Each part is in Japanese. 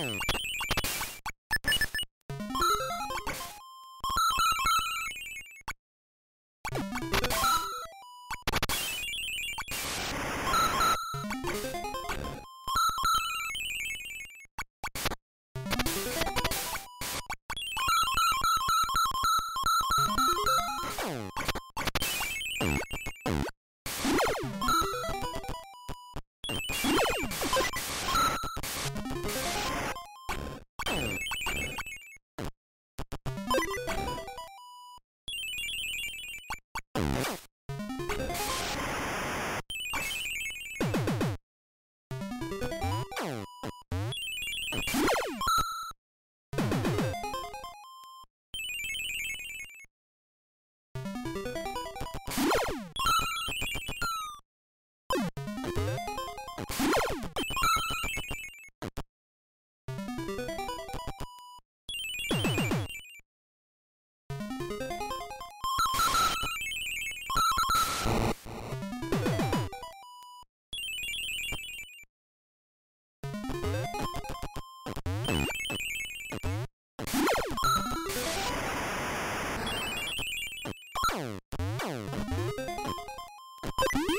Oh. You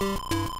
Thank you.